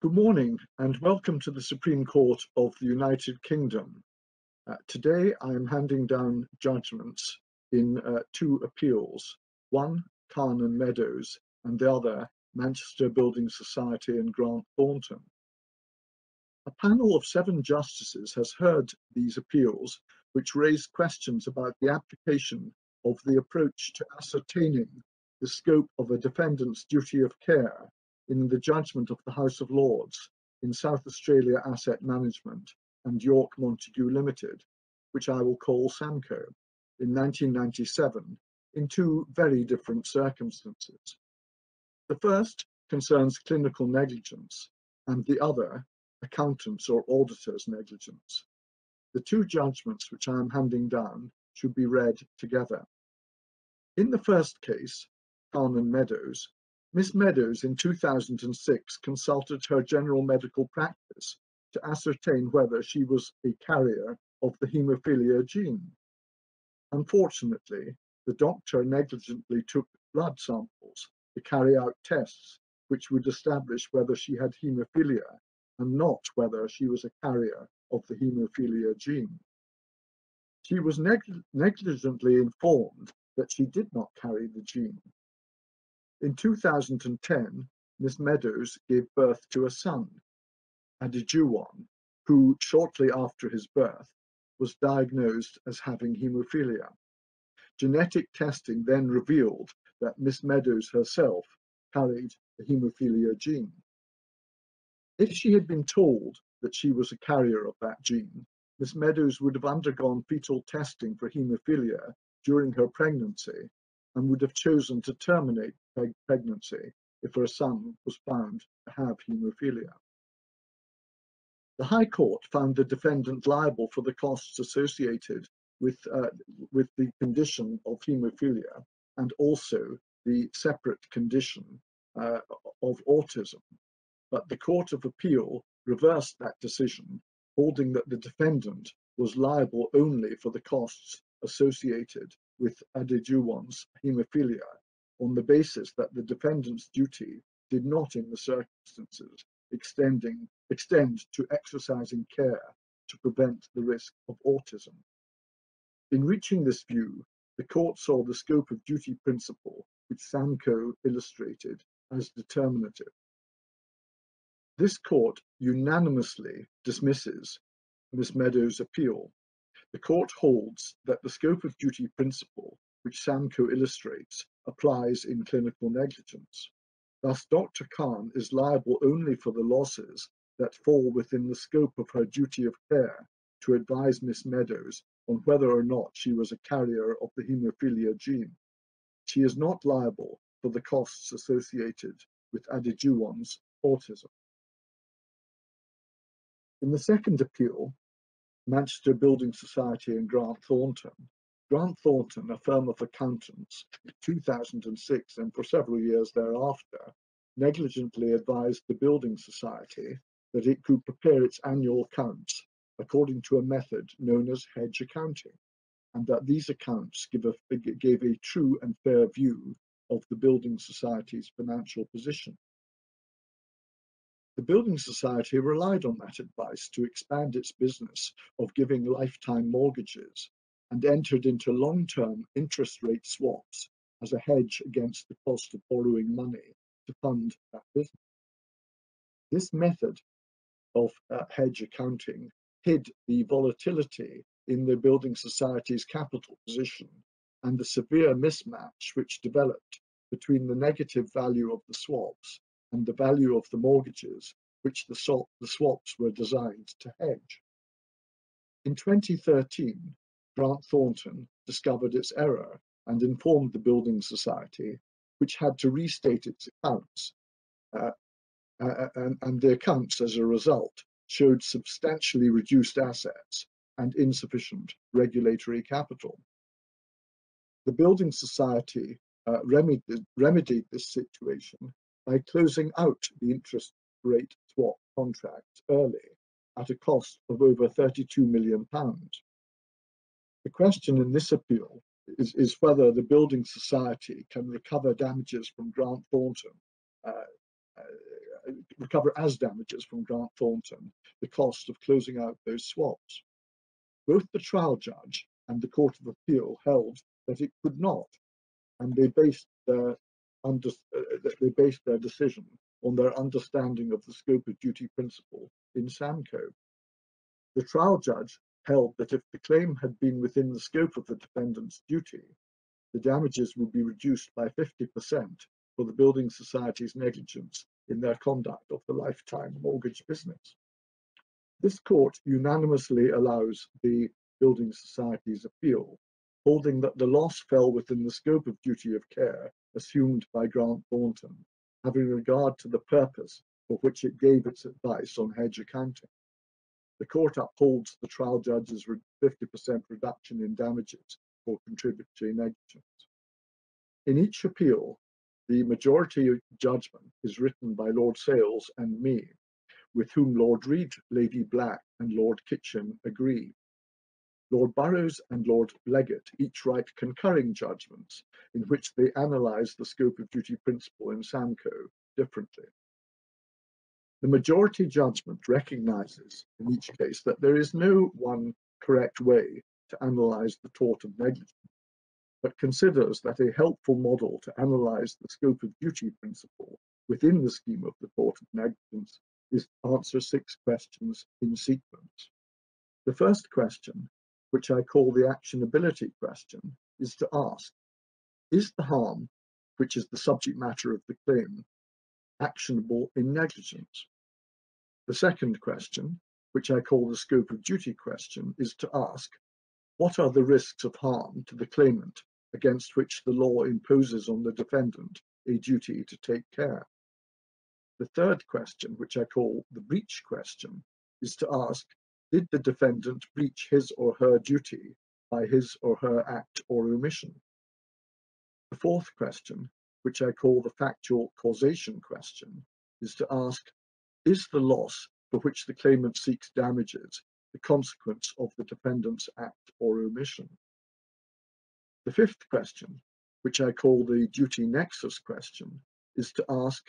Good morning and welcome to the Supreme Court of the United Kingdom. Uh, today I am handing down judgments in uh, two appeals, one Khan and Meadows and the other Manchester Building Society and Grant Thornton. A panel of seven justices has heard these appeals which raise questions about the application of the approach to ascertaining the scope of a defendant's duty of care in the judgment of the House of Lords in South Australia Asset Management and York Montague Limited, which I will call SAAMCO, in 1997 in two very different circumstances. The first concerns clinical negligence and the other accountants or auditors negligence. The two judgments which I am handing down should be read together. In the first case, Khan and Meadows, Miss Meadows in 2006 consulted her general medical practice to ascertain whether she was a carrier of the haemophilia gene. Unfortunately, the doctor negligently took blood samples to carry out tests which would establish whether she had haemophilia and not whether she was a carrier of the haemophilia gene. She was neg negligently informed that she did not carry the gene in 2010, Miss Meadows gave birth to a son, Adejuwon, who shortly after his birth was diagnosed as having haemophilia. Genetic testing then revealed that Miss Meadows herself carried the haemophilia gene. If she had been told that she was a carrier of that gene, Miss Meadows would have undergone fetal testing for haemophilia during her pregnancy and would have chosen to terminate pregnancy if her son was found to have haemophilia. The High Court found the defendant liable for the costs associated with, uh, with the condition of haemophilia and also the separate condition uh, of autism. But the Court of Appeal reversed that decision, holding that the defendant was liable only for the costs associated with Adejuwon's haemophilia on the basis that the defendant's duty did not in the circumstances extending, extend to exercising care to prevent the risk of autism. In reaching this view, the court saw the scope of duty principle which SAAMCO illustrated as determinative. This court unanimously dismisses Ms. Meadows' appeal. The court holds that the scope of duty principle, which SAAMCO illustrates, applies in clinical negligence. Thus, Dr. Khan is liable only for the losses that fall within the scope of her duty of care to advise Miss Meadows on whether or not she was a carrier of the haemophilia gene. She is not liable for the costs associated with Adejuwon's autism. In the second appeal, Manchester Building Society and Grant Thornton Grant Thornton, a firm of accountants, in 2006 and for several years thereafter, negligently advised the Building Society that it could prepare its annual accounts according to a method known as hedge accounting, and that these accounts give a, gave a true and fair view of the Building Society's financial position. The Building Society relied on that advice to expand its business of giving lifetime mortgages and entered into long-term interest rate swaps as a hedge against the cost of borrowing money to fund that business. This method of uh, hedge accounting hid the volatility in the building society's capital position and the severe mismatch which developed between the negative value of the swaps and the value of the mortgages which the, the swaps were designed to hedge. In 2013, Grant Thornton discovered its error and informed the Building Society, which had to restate its accounts. Uh, uh, uh, and, and the accounts, as a result, showed substantially reduced assets and insufficient regulatory capital. The Building Society uh, remedied, remedied, this situation by closing out the interest rate swap contracts early at a cost of over 32 million pounds. The question in this appeal is, is whether the Building Society can recover damages from Grant Thornton uh, uh, recover as damages from Grant Thornton the cost of closing out those swaps. Both the trial judge and the Court of Appeal held that it could not, and they based their, under, uh, they based their decision on their understanding of the scope of duty principle in SAAMCO. The trial judge held that if the claim had been within the scope of the defendant's duty, the damages would be reduced by 50% for the building society's negligence in their conduct of the lifetime mortgage business. This court unanimously allows the building society's appeal, holding that the loss fell within the scope of duty of care assumed by Grant Thornton, having regard to the purpose for which it gave its advice on hedge accounting. The court upholds the trial judge's 50% reduction in damages for contributory negligence. In each appeal, the majority judgment is written by Lord Sales and me, with whom Lord Reed, Lady Black, and Lord Kitchin agree. Lord Burrows and Lord Leggatt each write concurring judgments in which they analyse the scope of duty principle in SAAMCO differently. The majority judgment recognises in each case that there is no one correct way to analyse the tort of negligence, but considers that a helpful model to analyse the scope of duty principle within the scheme of the tort of negligence is to answer six questions in sequence. The first question, which I call the actionability question, is to ask, is the harm, which is the subject matter of the claim, actionable in negligence? The second question, which I call the scope of duty question, is to ask, what are the risks of harm to the claimant against which the law imposes on the defendant a duty to take care? The third question, which I call the breach question, is to ask, did the defendant breach his or her duty by his or her act or omission? The fourth question, which I call the factual causation question, is to ask, is the loss for which the claimant seeks damages the consequence of the defendant's act or omission. The fifth question, which I call the duty nexus question, is to ask,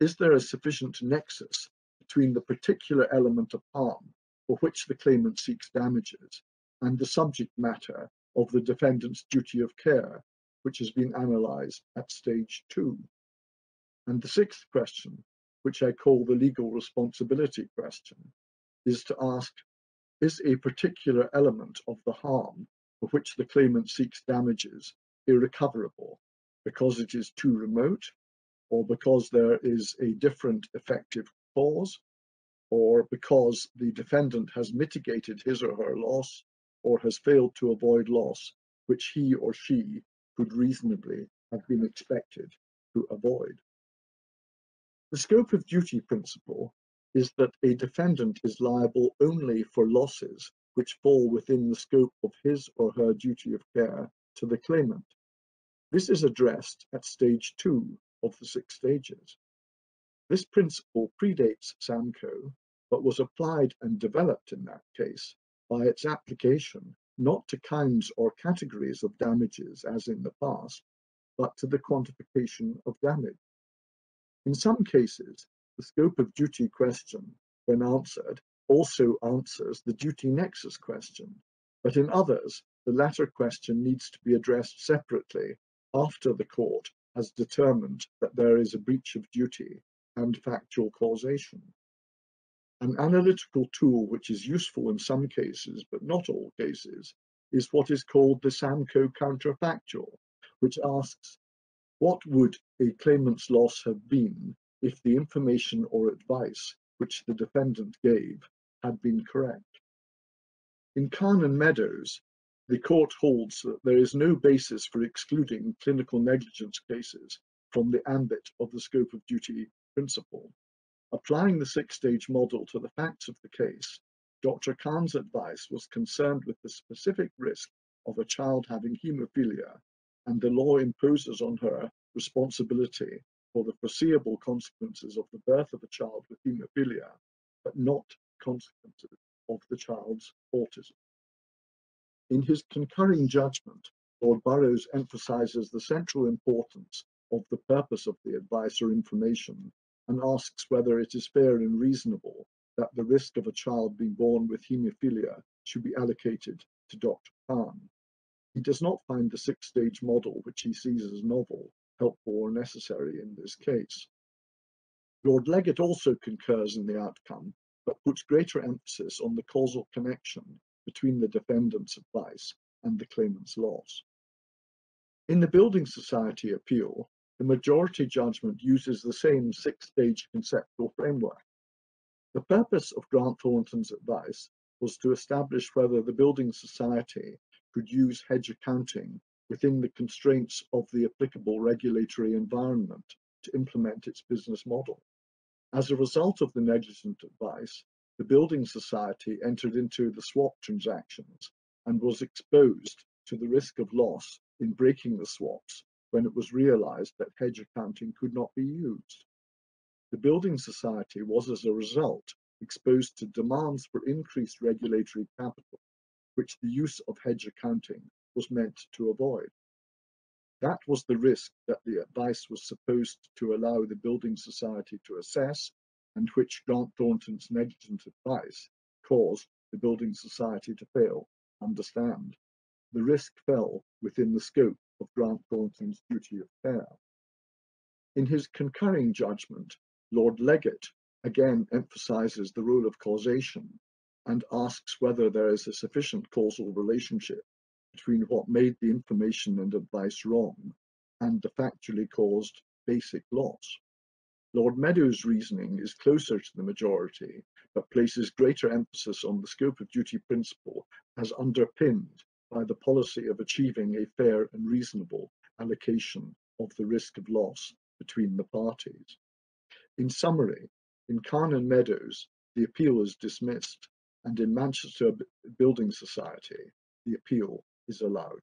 is there a sufficient nexus between the particular element of harm for which the claimant seeks damages and the subject matter of the defendant's duty of care, which has been analysed at stage two. And the sixth question, which I call the legal responsibility question, is to ask is a particular element of the harm for which the claimant seeks damages irrecoverable because it is too remote, or because there is a different effective cause, or because the defendant has mitigated his or her loss, or has failed to avoid loss which he or she could reasonably have been expected to avoid. The scope of duty principle is that a defendant is liable only for losses which fall within the scope of his or her duty of care to the claimant. This is addressed at stage two of the six stages. This principle predates SAAMCO, but was applied and developed in that case by its application not to kinds or categories of damages as in the past, but to the quantification of damage. In some cases, the scope of duty question, when answered, also answers the duty nexus question, but in others, the latter question needs to be addressed separately after the court has determined that there is a breach of duty and factual causation. An analytical tool which is useful in some cases, but not all cases, is what is called the SAAMCO counterfactual, which asks, what would a claimant's loss have been if the information or advice which the defendant gave had been correct. In Khan and Meadows, the court holds that there is no basis for excluding clinical negligence cases from the ambit of the scope of duty principle. Applying the six-stage model to the facts of the case, Dr. Khan's advice was concerned with the specific risk of a child having haemophilia, and the law imposes on her responsibility for the foreseeable consequences of the birth of a child with haemophilia, but not consequences of the child's autism. In his concurring judgment, Lord Burrows emphasizes the central importance of the purpose of the advice or information and asks whether it is fair and reasonable that the risk of a child being born with haemophilia should be allocated to Dr. Khan. He does not find the six-stage model, which he sees as novel, helpful or necessary in this case. Lord Leggatt also concurs in the outcome, but puts greater emphasis on the causal connection between the defendant's advice and the claimant's loss. In the Building Society appeal, the majority judgment uses the same six-stage conceptual framework. The purpose of Grant Thornton's advice was to establish whether the Building Society could use hedge accounting within the constraints of the applicable regulatory environment to implement its business model. As a result of the negligent advice, the Building Society entered into the swap transactions and was exposed to the risk of loss in breaking the swaps when it was realized that hedge accounting could not be used. The Building Society was as a result exposed to demands for increased regulatory capital, which the use of hedge accounting was meant to avoid. That was the risk that the advice was supposed to allow the Building Society to assess and which Grant Thornton's negligent advice caused the Building Society to fail understand. The risk fell within the scope of Grant Thornton's duty of care. In his concurring judgment, Lord Leggatt again emphasizes the role of causation and asks whether there is a sufficient causal relationship between what made the information and advice wrong and the factually caused basic loss. Lord Meadows' reasoning is closer to the majority, but places greater emphasis on the scope of duty principle as underpinned by the policy of achieving a fair and reasonable allocation of the risk of loss between the parties. In summary, in and Meadows, the appeal is dismissed, and in Manchester Building Society, the appeal is allowed.